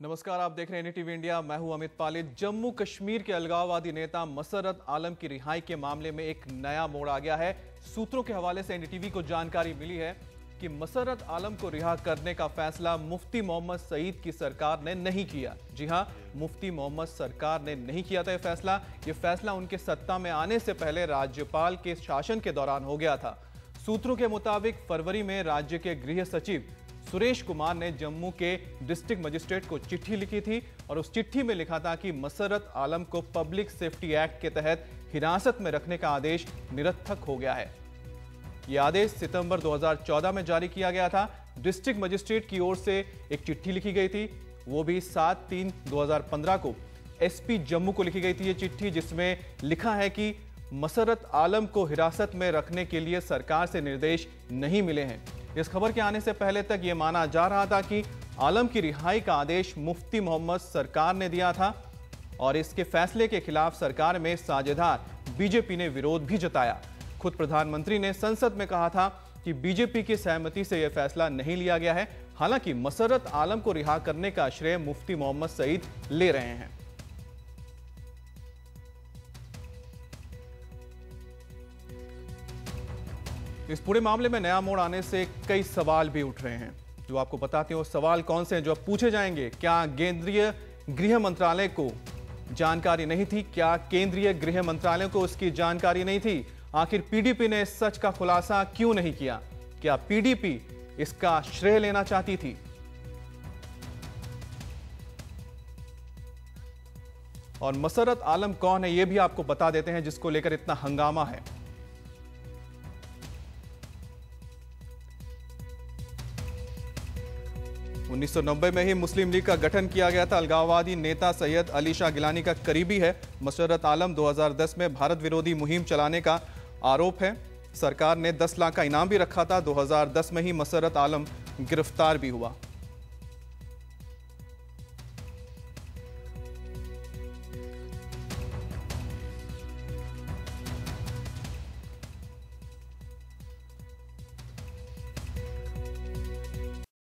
नमस्कार, आप देख रहे हैं टीवी इंडिया मैं हूँ अमित पालित। जम्मू कश्मीर के अलगाववादी नेता मसरत आलम की रिहाई के मामले में एक नया मोड़ आ गया है। सूत्रों के हवाले से एनडीटीवी को जानकारी मिली है कि मसरत आलम को रिहा करने का फैसला मुफ्ती मोहम्मद सईद की सरकार ने नहीं किया। जी हाँ, मुफ्ती मोहम्मद सरकार ने नहीं किया था यह फैसला। ये फैसला उनके सत्ता में आने से पहले राज्यपाल के शासन के दौरान हो गया था। सूत्रों के मुताबिक फरवरी में राज्य के गृह सचिव सुरेश कुमार ने जम्मू के डिस्ट्रिक्ट मजिस्ट्रेट को चिट्ठी लिखी थी और उस चिट्ठी में लिखा था कि मसरत आलम को पब्लिक सेफ्टी एक्ट के तहत हिरासत में रखने का आदेश निरर्थक हो गया है। यह आदेश सितंबर 2014 में जारी किया गया था। डिस्ट्रिक्ट मजिस्ट्रेट की ओर से एक चिट्ठी लिखी गई थी। वो भी सात तीन 2015 को। एसपी जम्मू को लिखी गई थी ये चिट्ठी, जिसमें लिखा है कि मसरत आलम को हिरासत में रखने के लिए सरकार से निर्देश नहीं मिले हैं। इस खबर के आने से पहले तक ये माना जा रहा था कि आलम की रिहाई का आदेश मुफ्ती मोहम्मद सरकार ने दिया था और इसके फैसले के खिलाफ सरकार में साझेदार बीजेपी ने विरोध भी जताया। खुद प्रधानमंत्री ने संसद में कहा था कि बीजेपी की सहमति से यह फैसला नहीं लिया गया है। हालाँकि मसरत आलम को रिहा करने का श्रेय मुफ्ती मोहम्मद सईद ले रहे हैं। इस पूरे मामले में नया मोड़ आने से कई सवाल भी उठ रहे हैं। जो आपको बताते हैं वो सवाल कौन से हैं, जो अब पूछे जाएँगे, क्या केंद्रीय गृह मंत्रालय को जानकारी नहीं थी? क्या केंद्रीय गृह मंत्रालय को उसकी जानकारी नहीं थी? आखिर पीडीपी ने सच का खुलासा क्यों नहीं किया? क्या पीडीपी इसका श्रेय लेना चाहती थी? और मसरत आलम कौन है यह भी आपको बता देते हैं, जिसको लेकर इतना हंगामा है। 1990 में ही मुस्लिम लीग का गठन किया गया था। अलगाववादी नेता सैयद अली शाह गिलानी का करीबी है। मशरत आलम 2010 में भारत विरोधी मुहिम चलाने का आरोप है। सरकार ने 10 लाख का इनाम भी रखा था। 2010 में ही मसरत आलम गिरफ़्तार भी हुआ।